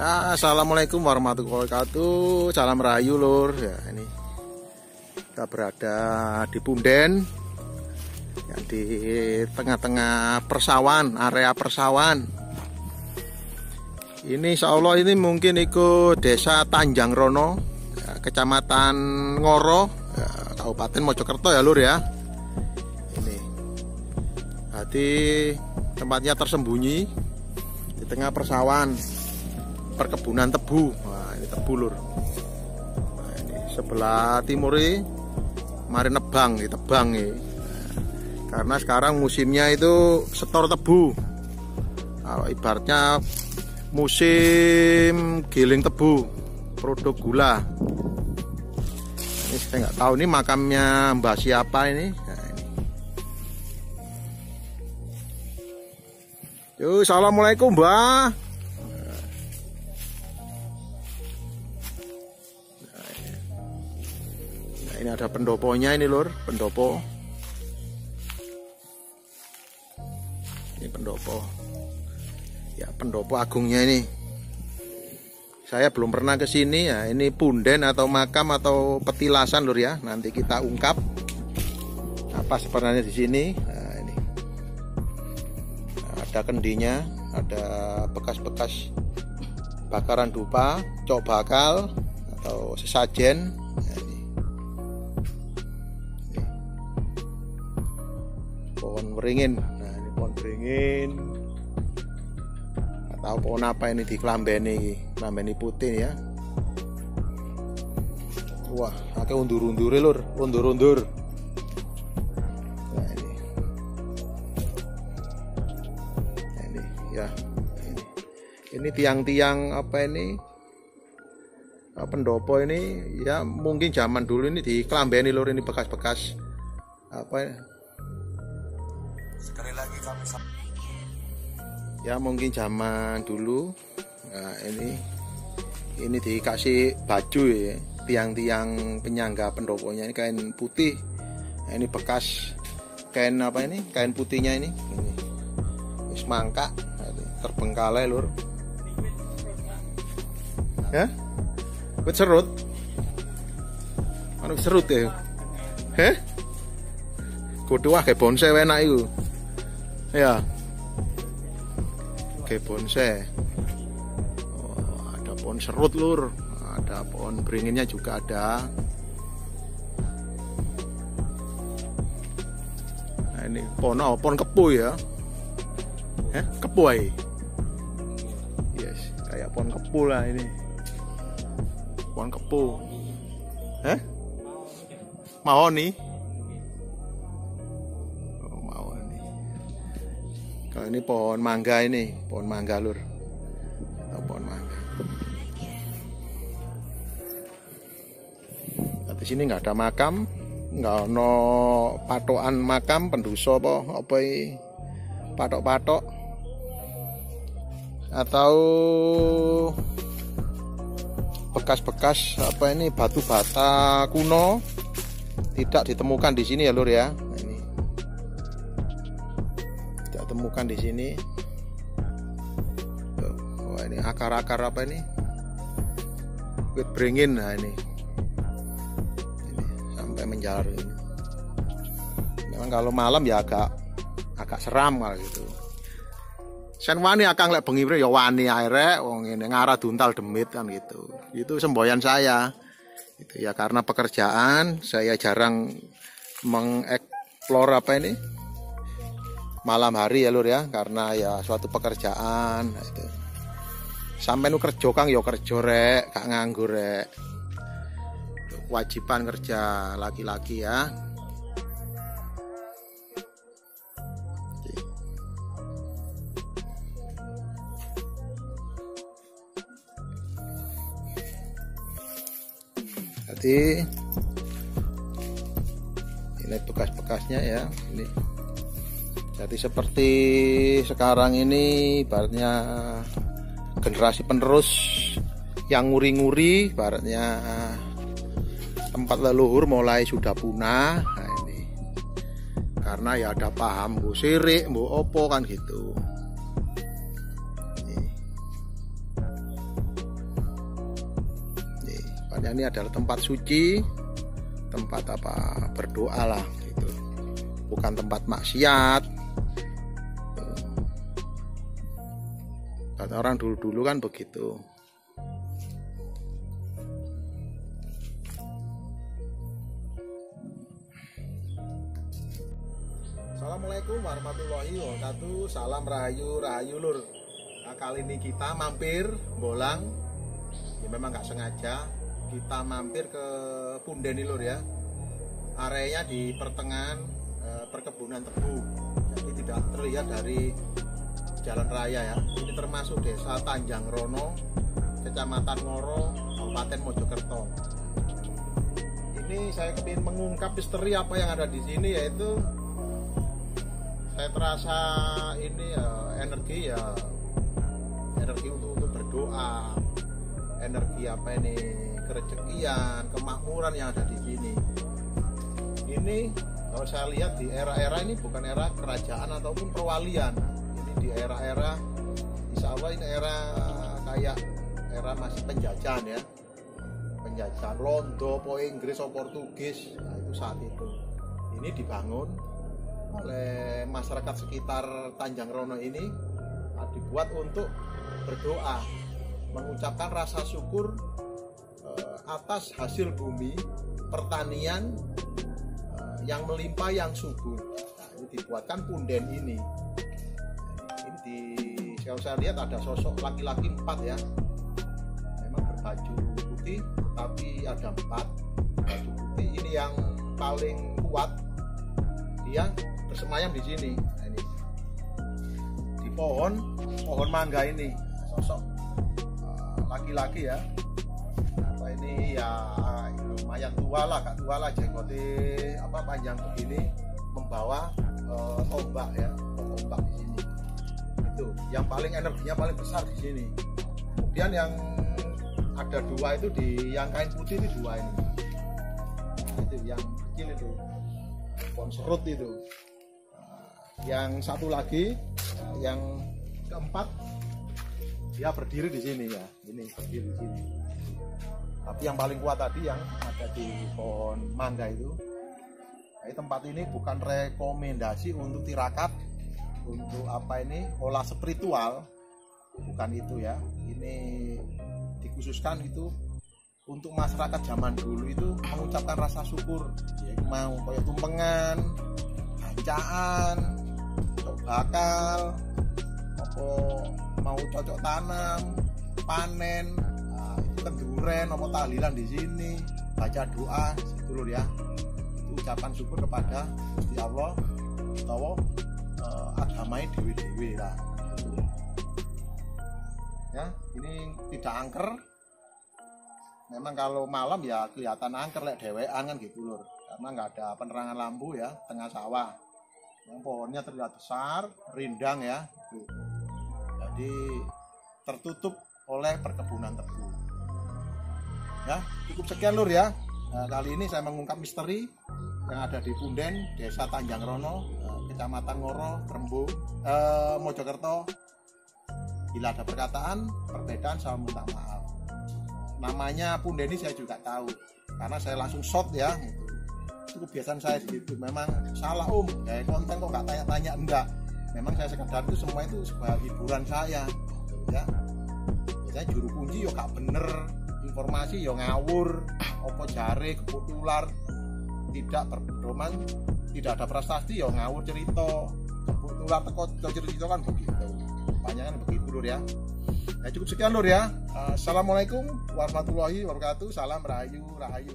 Ya, assalamualaikum warahmatullahi wabarakatuh. Salam rayu lur. Ya, ini kita berada di Punden, ya, di tengah-tengah persawan, area persawan. Ini insya Allah ini mungkin ikut desa Tanjang Rono, ya, kecamatan Ngoro, ya, Kabupaten Mojokerto ya lur ya. Ini, jadi tempatnya tersembunyi di tengah persawan perkebunan tebu. Wah, ini tebu lur. Nah, ini sebelah timur ini mari nebang nih tebang nah, karena sekarang musimnya itu setor tebu. Kalau ibaratnya musim giling tebu produk gula. Ini saya nggak tahu ini makamnya mbak siapa ini. Nah, ini. Yo, assalamualaikum mbak ada pendoponya ini lur. Pendopo. Ini pendopo. Ya pendopo agungnya ini. Saya belum pernah ke sini ya. Ini punden atau makam atau petilasan lur ya. Nanti kita ungkap apa sebenarnya di sini. Nah, ini. Nah, ada kendinya ada bekas-bekas bakaran dupa cok bakal atau sesajen beringin nah ini pohon beringin tahu pohon apa ini di kelambeni kelambeni putih ya. Wah akeh undur-undur lur. Undur-undur. Nah ini. Nah, ini ya ini. Ini tiang-tiang apa ini? Pendopo ini? Ya mungkin zaman dulu ini di kelambeni lur ini bekas-bekas apa sekali lagi kami ya mungkin zaman dulu nah ini ini dikasih baju ya tiang-tiang penyangga pendoponya ini kain putih nah, ini bekas kain apa ini kain putihnya ini ini. Wis mangka terbengkalai lur. Ya? Wis serut? Mana serut ya? Heh? Kudu kayak bonsai enak itu ya. Oke bonsai oh, ada pohon serut lur. Ada pohon beringinnya juga ada. Nah ini pohon oh, pohon kepu ya. Eh kepu ay. yes kayak pohon kepu lah ini. Pohon kepu. Eh mau Kalau ini pohon mangga ini, pohon mangga lur. Atau pohon mangga. Di sini nggak ada makam, nggak no patokan makam penduso apa apa patok-patok atau bekas-bekas apa ini batu bata kuno tidak ditemukan di sini ya lur ya temukan di sini. Wah ini akar-akar apa ini? Wit beringin nah ini. Ini sampai menjalar ini. Memang kalau malam ya agak agak seram kalau gitu. Sen wani akan lek bengi ya wani aire wong ini ngarah duntal demit kan gitu. Itu semboyan saya. Itu ya karena pekerjaan saya jarang mengeksplor apa ini malam hari ya lur ya. Karena ya suatu pekerjaan itu sampai nu kerja kang yo ya kerja rek. Nganggur rek. Wajiban kerja laki-laki ya. Jadi ini bekas-bekasnya ya. Ini jadi seperti sekarang ini ibaratnya generasi penerus yang nguri-nguri ibaratnya tempat leluhur mulai sudah punah. Nah ini. Karena ya ada paham bu sirik bu opo kan gitu. Tempatnya ini adalah tempat suci tempat apa berdoa lah gitu. Bukan tempat maksiat kata orang dulu-dulu kan begitu. Assalamualaikum warahmatullahi wabarakatuh. Salam Rahayu Rahayu Lur. Nah, Kali ini kita mampir Bolang. Ya memang nggak sengaja. Kita mampir ke Punden nih lur ya. Areanya di pertengahan e, perkebunan tebu. Jadi tidak terlihat dari jalan raya ya ini termasuk desa Tanjang Rono kecamatan Ngoro Kabupaten Mojokerto ini saya ingin mengungkap misteri apa yang ada di sini yaitu saya terasa ini ya energi ya energi untuk, untuk berdoa energi apa ini kerejekian, kemakmuran yang ada di sini. Ini kalau saya lihat di era-era ini bukan era kerajaan ataupun perwalian. Ini di era-era Insya Allah ini era kayak era masih penjajahan ya. Penjajahan Londo, po Inggris, po Portugis. Nah, itu saat itu. Ini dibangun oleh masyarakat sekitar Tanjang Rono ini nah, dibuat untuk berdoa mengucapkan rasa syukur uh, atas hasil bumi pertanian uh, yang melimpah yang subur. Nah, ini dibuatkan punden ini. Kalau saya lihat ada sosok laki-laki empat ya. Memang berbaju putih, tapi ada empat baju putih. Ini yang paling kuat. Dia bersemayam di sini. Nah, ini di pohon, pohon mangga ini sosok laki-laki ya apa ini ya lumayan tua lah kak tua lah jenggote apa panjang begini membawa uh, tombak ya tombak di sini yang paling energinya paling besar di sini. Kemudian yang ada dua itu di yang kain putih itu dua ini. Nah, itu yang kecil itu konserut itu. Nah, yang satu lagi yang keempat dia berdiri di sini ya. Ini berdiri di sini. Tapi yang paling kuat tadi yang ada di pohon mangga itu. Nah, tempat ini bukan rekomendasi untuk tirakat untuk apa ini? Olah spiritual. Bukan itu ya. Ini dikhususkan itu untuk masyarakat zaman dulu itu mengucapkan rasa syukur. Ya mau kayak tumpengan bancaan bakal apa mau cocok tanam panen nah, itu kan apa tahlilan di sini baca doa sedulur ya. Itu ucapan syukur kepada Gusti Allah atau uh, agamai dewi dewi lah. Ya ini tidak angker. Memang kalau malam ya kelihatan angker lek dewean kan gitu lur. Karena nggak ada penerangan lampu ya tengah sawah. Yang pohonnya terlihat besar rindang ya gitu. Jadi tertutup oleh perkebunan tebu. Ya cukup sekian lur ya. Nah, kali ini saya mengungkap misteri yang ada di Punden desa Tanjang Rono kecamatan Ngoro Rembu eh, Mojokerto. Bila ada perkataan perbedaan saya minta maaf. Namanya Punden ini saya juga tahu karena saya langsung shot ya itu kebiasaan saya gitu memang salah om. Kayak konten kok gak tanya-tanya? Enggak. Memang saya sekedar itu semua itu sebagai hiburan saya ya. Saya juru kunci yo gak bener. Informasi yo ngawur. Opo jare kebetulan tidak berpedoman tidak ada prestasi yo ngawur cerita. Kebetulan teko cerita kan begitu banyak kan begitu lur ya. Ya cukup sekian lur ya. Assalamualaikum warahmatullahi wabarakatuh. Salam rahayu rahayu